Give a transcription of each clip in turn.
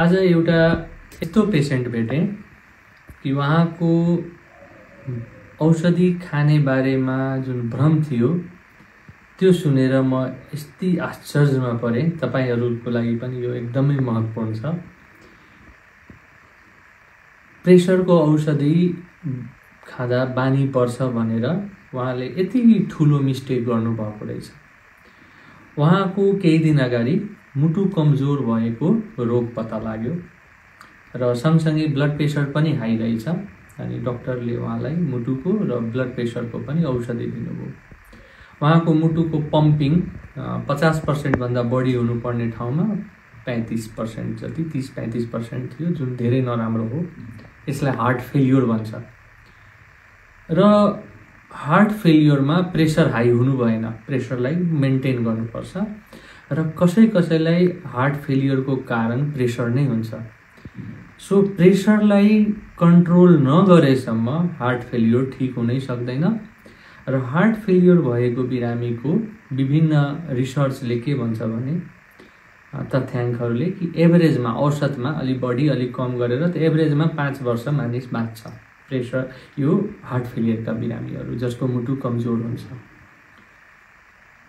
आज एउटा यस्तो पेसेन्ट भेटेँ कि उहाँको औषधि खाने बारेमा जुन भ्रम थियो त्यो सुनेर म यति आश्चर्यमा परेँ। तपाईँहरूको लागि पनि यो एकदमै महत्त्वपूर्ण छ। प्रेसरको औषधि खाँदा बानी पर्छ भनेर उहाँले यति ठुलो मिस्टेक गर्नुभएको रहेछ। उहाँको केही दिन अगाडि मुटु कमजोर भएको रोग पत्ता लाग्यो र सँगसँगै ब्लड प्रेसर पनि हाई रहेछ अनि डक्टरले उहाँलाई मुटुको र ब्लड प्रेसरको पनि औषधि दिनुभयो। उहाँको मुटुको पम्पिङ पचास पर्सेन्टभन्दा बढी हुनुपर्ने ठाउँमा पैँतिस पर्सेन्ट जति तिस पैँतिस पर्सेन्ट थियो जुन धेरै नराम्रो हो। यसलाई हार्ट फेलियोर भन्छ। र हार्ट फेलियोरमा प्रेसर हाई हुनु भएन। प्रेसरलाई मेन्टेन गर्नुपर्छ। र कसै कसैलाई हार्ट फेलियरको कारण प्रेसर नै हुन्छ। सो प्रेसरलाई कन्ट्रोल नगरेसम्म हार्ट फेलियर ठिक हुनै सक्दैन र हार्ट फेलियर भएको बिरामीको विभिन्न रिसर्चले के भन्छ भने तथ्याङ्कहरूले कि एभरेजमा औसतमा अलिक बढी अलिक कम गरेर त एभरेजमा पाँच वर्ष मानिस बाँच्छ। प्रेसर यो हार्ट फेलियरका बिरामीहरू जसको मुटु कमजोर हुन्छ।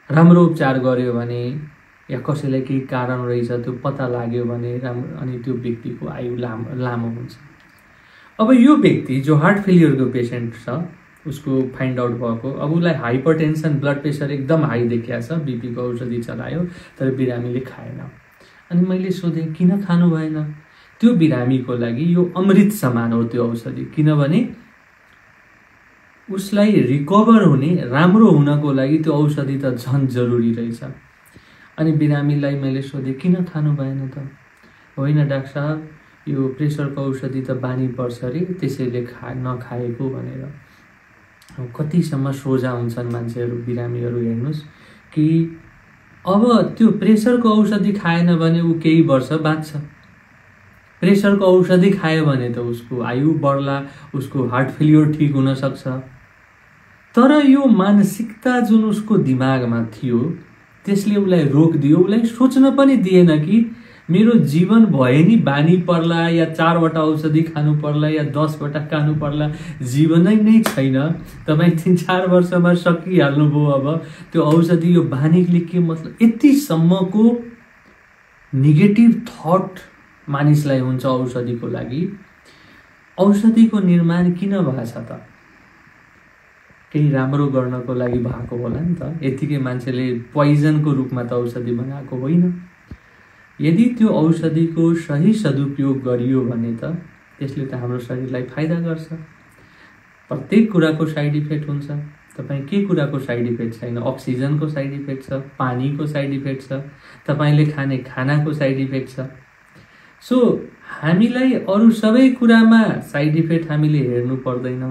राम्रो उपचार गर्यो भने या कसैलाई केही कारण रहेछ त्यो पत्ता लाग्यो भने राम्रो अनि त्यो व्यक्तिको आयु लामो लामो हुन्छ। अब यो व्यक्ति जो हार्ट फेलियरको पेसेन्ट छ उसको फाइन्ड आउट भएको अब उसलाई हाइपर टेन्सन ब्लड प्रेसर एकदम हाई देखिया छ बिपीको औषधि चलायो तर बिरामीले खाएन। अनि मैले सोधेँ किन खानु भएन? त्यो बिरामीको लागि यो अमृत समान हो त्यो औषधि किनभने उसलाई रिकभर हुने राम्रो हुनको लागि त्यो औषधि त झन् जरुरी रहेछ। अनि बिरामीलाई मैले सोधेँ किन खानु भएन त? होइन डाक्टर साहब यो प्रेसरको औषधि त बानी पर्छ अरे त्यसैले खा नखाएको भनेर। कतिसम्म सोझा हुन्छन् मान्छेहरू बिरामीहरू हेर्नुहोस् कि अब त्यो प्रेसरको औषधि खाएन भने ऊ केही वर्ष बाँच्छ। प्रेसरको औषधि खायो भने त उसको आयु बढ्ला उसको हार्ट फेलियर ठिक हुनसक्छ तर यो मानसिकता जुन उसको दिमागमा थियो त्यसले उसलाई रोकिदियो उसलाई सोच्न पनि दिएन कि मेरो जीवन भए नि बानी पर्ला या चारवटा औषधि खानु पर्ला या दसवटा खानु पर्ला जीवनै नै छैन। तपाईँ तिन चार वर्षमा सकिहाल्नुभयो अब। त्यो औषधि यो बानीले के मतलब? यतिसम्मको नेगेटिभ थट मानिसलाई हुन्छ औषधिको लागि। औषधिको निर्माण किन भएको छ त? केही राम्रो गर्नको लागि भएको होला नि त। यतिकै मान्छेले पोइजनको रूपमा त औषधि बनाएको होइन। यदि त्यो औषधिको सही सदुपयोग गरियो भने त त्यसले त हाम्रो शरीरलाई फाइदा गर्छ। प्रत्येक कुराको साइड इफेक्ट हुन्छ। तपाईँ के कुराको साइड इफेक्ट छैन? अक्सिजनको साइड इफेक्ट छ पानीको साइड इफेक्ट छ तपाईँले खाने खानाको साइड इफेक्ट छ। सो हामीलाई अरू सबै कुरामा साइड इफेक्ट हामीले हेर्नु पर्दैन।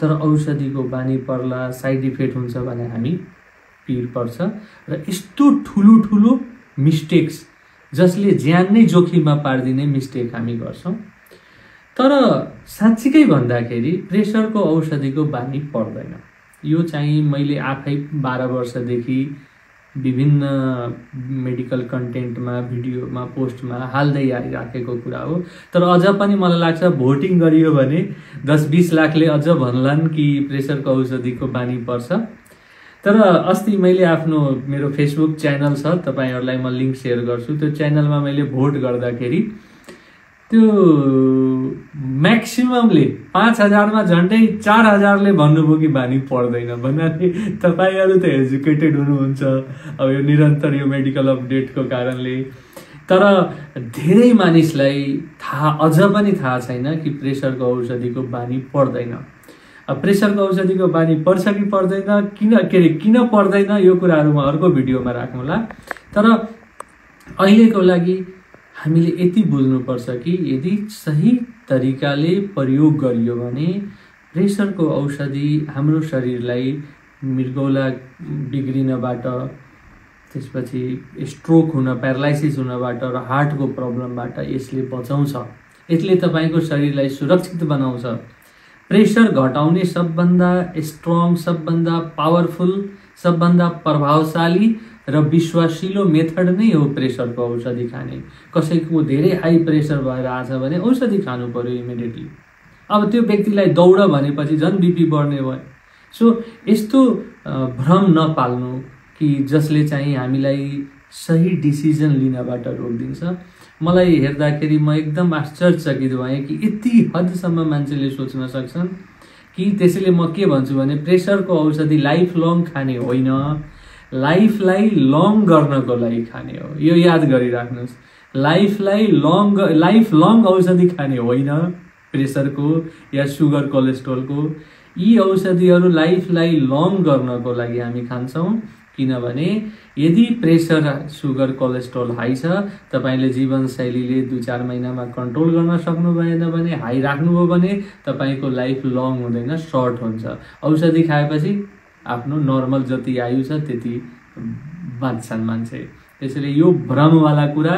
तर औषधिको बानी पर्ला साइड इफेक्ट हुन्छ भने हामी पिर पर्छ। र यस्तो ठुलो ठुलो मिस्टेक्स जसले ज्यान नै जोखिममा पारिदिने मिस्टेक हामी गर्छौँ। तर साँच्चीकै भन्दाखेरि प्रेसरको औषधिको बानी पर्दैन। यो चाहिँ मैले आफै बाह्र वर्षदेखि विभिन्न मेडिकल कन्टेन्टमा भिडियोमा पोस्टमा हाल्दै आइराखेको कुरा हो। तर अझ पनि मलाई लाग्छ भोटिङ गरियो भने दस बिस लाखले अझ भन्लान् कि प्रेसरको औषधिको बानी पर्छ। तर अस्ति मैले आफ्नो मेरो फेसबुक च्यानल छ तपाईँहरूलाई म लिङ्क सेयर गर्छु। त्यो च्यानलमा मैले भोट गर्दाखेरि त्यो म्याक्सिममले पाँच हजारमा झन्डै चार हजारले भन्नुभयो कि बानी पर्दैन भन्नाले तपाईँहरू त एजुकेटेड हुनुहुन्छ। अब यो निरन्तर यो मेडिकल अपडेटको कारणले। तर धेरै मानिसलाई थाहा अझ पनि थाहा छैन कि प्रेसरको औषधिको बानी पर्दैन। प्रेसरको औषधिको बानी पर्छ कि पर्दैन? किन के अरे किन पर्दैन? यो कुराहरू म अर्को भिडियोमा राखौँला। तर अहिलेको लागि हामीले यति बुझ्नुपर्छ कि यदि सही तरिकाले प्रयोग गरियो भने प्रेसरको औषधि हाम्रो शरीरलाई मृगौला बिग्रिनबाट त्यसपछि स्ट्रोक हुन प्यारालाइसिस हुनबाट र हार्टको प्रब्लमबाट यसले बचाउँछ। यसले तपाईँको शरीरलाई सुरक्षित बनाउँछ। प्रेसर घटाउने सबभन्दा स्ट्रङ सबभन्दा पावरफुल सबभन्दा प्रभावशाली र विश्वासिलो मेथड नै हो प्रेसरको औषधि खाने। कसैको धेरै हाई प्रेसर भएर आछ भने औषधि खानु पर्यो इमिडिएटली अब त्यो व्यक्तिलाई दौड भनेपछि झन् बिपी बढ्ने भयो। सो यस्तो भ्रम नपाल्नु कि जसले चाहिँ हामीलाई सही डिसिजन लिनबाट रोकिदिन्छ। मलाई हेर्दाखेरि म एकदम आश्चर्यचकित भएँ कि यति हदसम्म मान्छेले सोच्न सक्छन् कि त्यसैले म के भन्छु भने प्रेसरको औषधि लाइफ लङ खाने होइन। लाइफलाई लङ गर्नको लागि खाने हो। यो याद गरिराख्नुहोस्। लाइफलाई लङ लाइफ लङ औषधि खाने होइन प्रेसरको या सुगर कोलेस्ट्रोलको यी औषधिहरू लाइफलाई लङ गर्नको लागि हामी खान्छौँ। किनभने यदि प्रेसर सुगर कोलेस्ट्रोल हाई छ तपाईँले जीवनशैलीले दुई चार महिनामा कन्ट्रोल गर्न सक्नु भएन भने हाई राख्नुभयो भने तपाईँको लाइफ लङ हुँदैन सर्ट हुन्छ। औषधि खाएपछि आफ्नो नर्मल जति आयु छ त्यति बाँच्छन् मान्छे। त्यसैले यो भ्रमवाला कुरा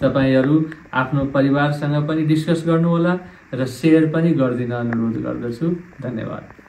तपाईँहरू आफ्नो परिवारसँग पनि डिस्कस गर्नुहोला र सेयर पनि गरिदिन अनुरोध गर्दछु। धन्यवाद।